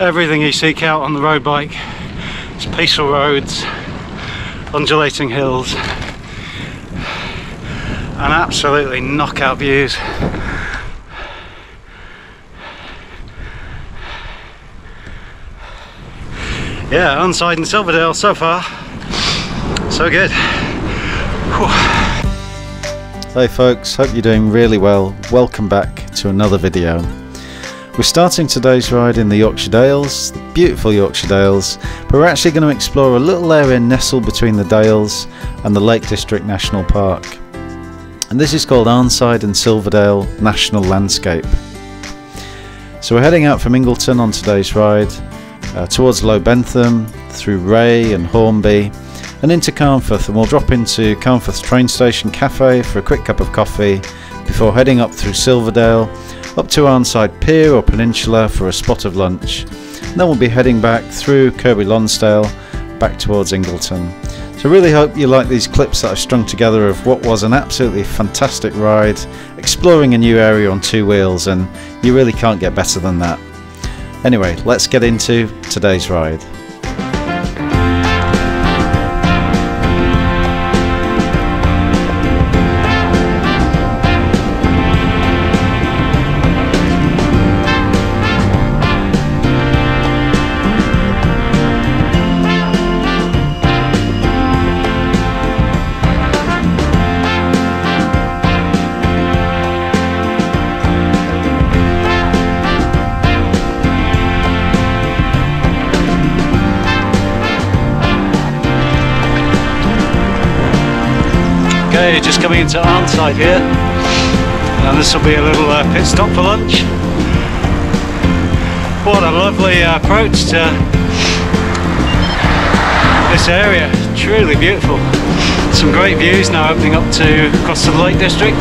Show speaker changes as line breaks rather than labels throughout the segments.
everything you seek out on the road bike. It's peaceful roads, undulating hills, and absolutely knockout views. Yeah, Arnside and Silverdale so far, so good. Whew.
Hey folks, hope you're doing really well. Welcome back to another video. We're starting today's ride in the Yorkshire Dales, the beautiful Yorkshire Dales, but we're actually going to explore a little area nestled between the Dales and the Lake District National Park. And this is called Arnside and Silverdale National Landscape. So we're heading out from Ingleton on today's ride, uh, towards Low Bentham, through Wray and Hornby, and into Carnforth and we'll drop into Carnforth train station cafe for a quick cup of coffee before heading up through Silverdale up to Arnside Pier or Peninsula for a spot of lunch then we'll be heading back through Kirkby Lonsdale back towards Ingleton. So really hope you like these clips that I've strung together of what was an absolutely fantastic ride exploring a new area on two wheels and you really can't get better than that. Anyway, let's get into today's ride.
Okay, just coming into Arnside here. And this will be a little uh, pit stop for lunch. What a lovely uh, approach to this area. Truly beautiful. Some great views now opening up to across the Lake District.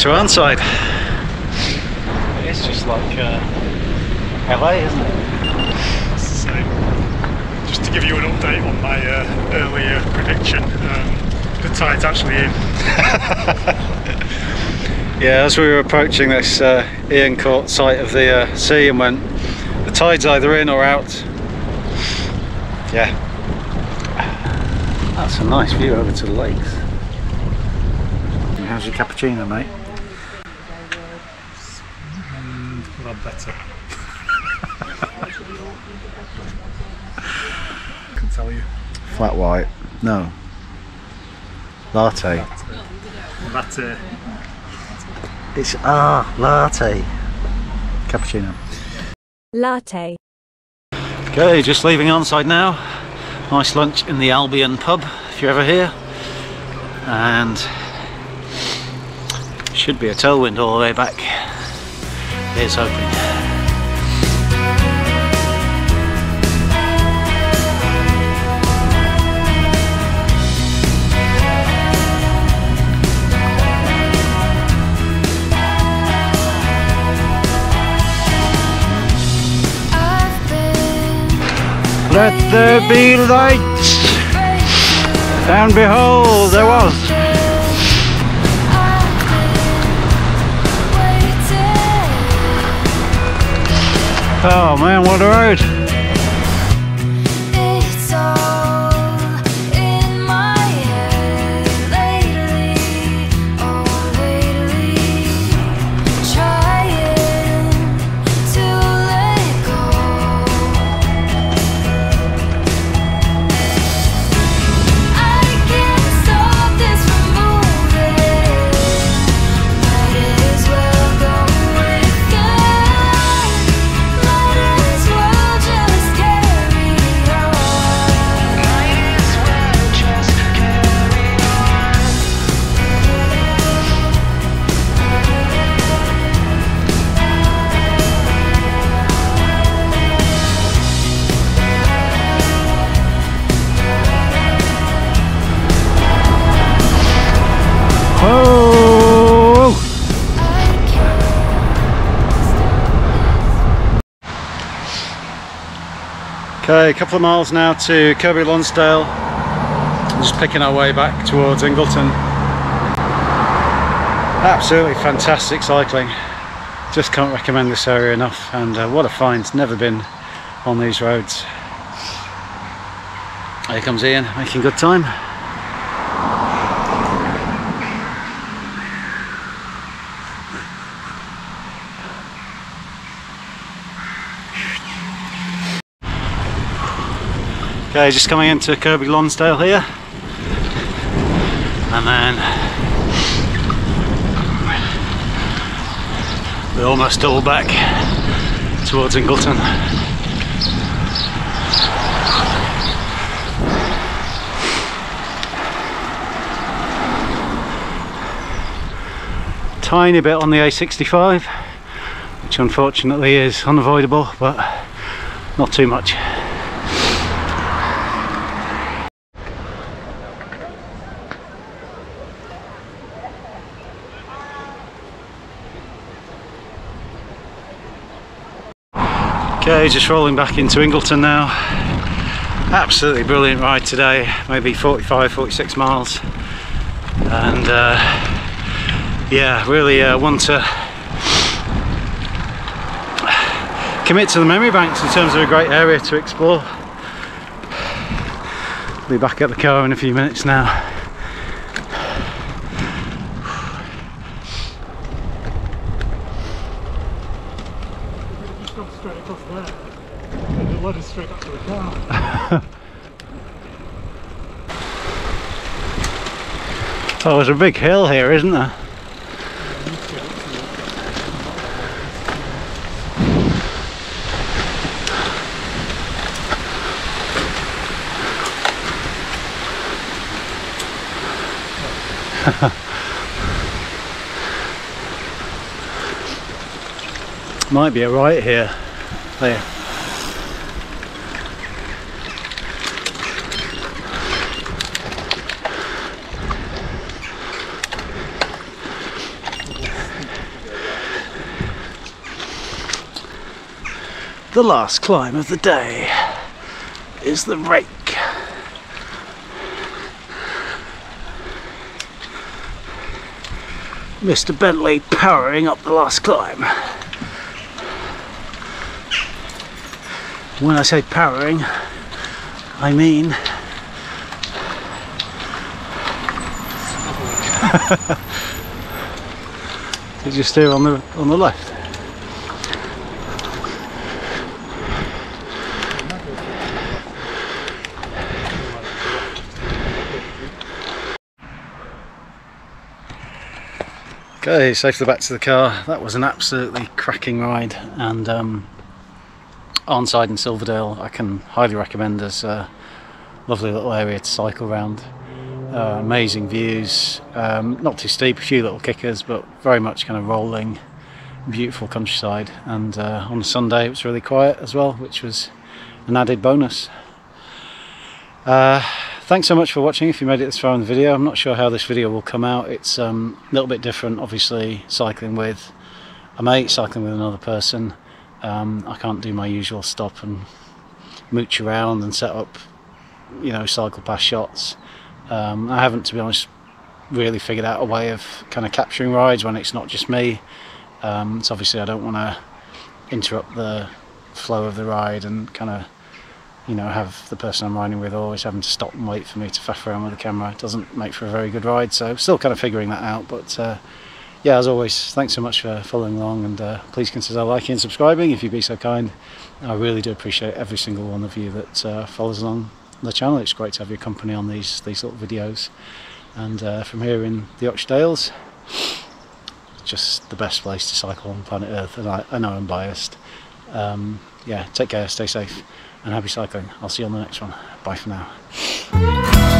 To Arnside. It's just like uh, LA, isn't it?
So, just to give you an update on my uh, earlier prediction, um, the tide's actually in.
Yeah, as we were approaching this uh, Ian Court site of the uh, sea and went, the tide's either in or out. Yeah. That's a nice view over to the lakes. How's your cappuccino, mate?
Well, better. I can tell you.
Flat white. No. Latte.
Latte.
It's ah latte. Cappuccino.
Latte.
Okay, just leaving Arnside now. Nice lunch in the Albion pub if you're ever here. And should be a tailwind all the way back. Here's hoping. Let there be light. And behold, there was. Oh man, what a road!
Okay, a couple of miles now to Kirkby Lonsdale. Just picking our way back towards Ingleton. Absolutely fantastic cycling. Just can't recommend this area enough and uh, what a find, never been on these roads. Here comes Ian, making good time. Okay, just coming into Kirkby Lonsdale here. And then we're almost double back towards Ingleton. Tiny bit on the A65, which unfortunately is unavoidable, but not too much. Okay, just rolling back into Ingleton now. Absolutely brilliant ride today, maybe 45, 46 miles. And uh, yeah, really uh, want to commit to the memory banks in terms of a great area to explore. Be back at the car in a few minutes now.
Just gone there. It led us straight back to the car.
Oh, there's a big hill here, isn't there? Might be a right here. The last climb of the day is the rake. Mr. Bentley powering up the last climb. When I say powering, I mean Did you steer on the on the left? Okay, safely back to the car. That was an absolutely cracking ride, and um, Arnside in Silverdale I can highly recommend as a lovely little area to cycle around. Uh, amazing views, um, not too steep, a few little kickers, but very much kind of rolling, beautiful countryside. And uh, on Sunday it was really quiet as well, which was an added bonus. Uh, thanks so much for watching if you made it this far in the video. I'm not sure how this video will come out. It's um, a little bit different, obviously, cycling with a mate, cycling with another person. Um, I can't do my usual stop and mooch around and set up, you know, cycle past shots. Um, I haven't, to be honest, really figured out a way of kind of capturing rides when it's not just me. Um, so obviously I don't want to interrupt the flow of the ride and kind of you know have the person I'm riding with always having to stop and wait for me to faff around with the camera. It doesn't make for a very good ride, so still kind of figuring that out. But uh, yeah, as always, thanks so much for following along, and uh, please consider liking and subscribing if you'd be so kind. I really do appreciate every single one of you that uh, follows along the channel. It's great to have your company on these these little videos, and uh, from here in the Yorkshire Dales, just the best place to cycle on planet Earth. And I, I know I'm biased. Um, yeah, take care, stay safe, and happy cycling. I'll see you on the next one. Bye for now.